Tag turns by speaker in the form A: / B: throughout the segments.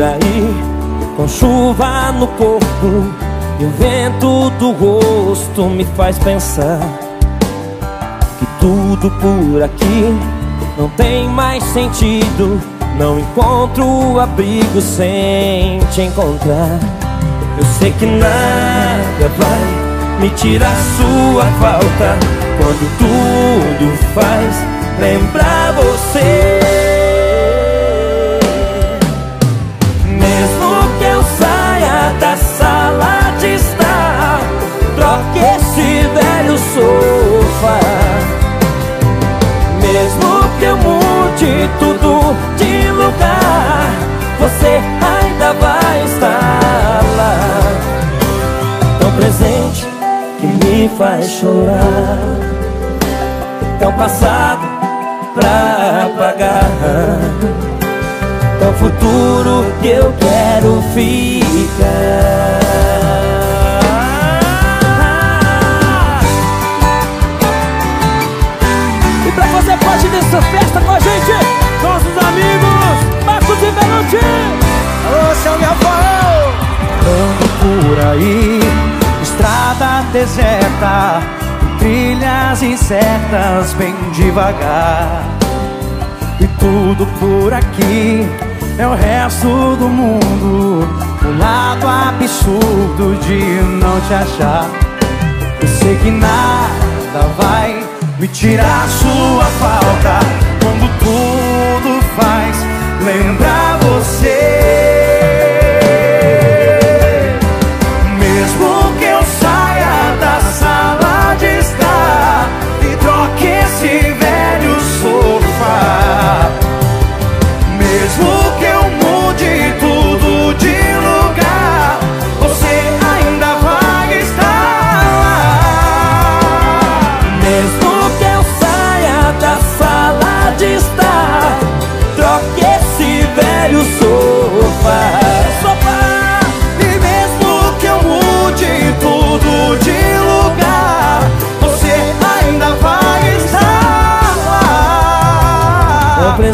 A: por aí Com chuva no corpo E o vento do rosto me faz pensar Que tudo por aqui não tem mais sentido. Não encontro abrigo sem te encontrar. Eu sei que nada vai me tirar sua falta. Quando tudo faz lembrar você tudo de lugar. Você ainda vai estar lá. Tão presente que me faz chorar. Tão passado pra apagar. Tão futuro que eu quero ficar
B: por aí, estrada deserta Trilhas incertas bem devagar. E tudo por aqui é o resto do mundo. O lado absurdo de não te achar. Eu sei que nada vai me tirar sua falta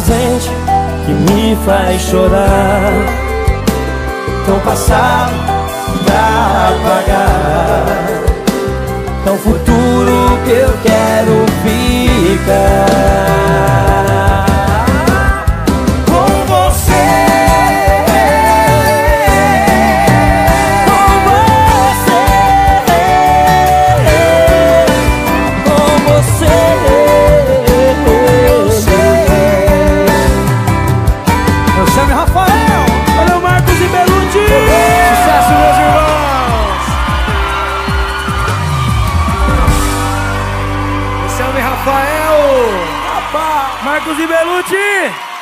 A: presente que me faz chorar.
B: Tão passado pra apagar
A: Tão futuro que eu quero ficar
B: Rafael.
C: Marcos e Beluti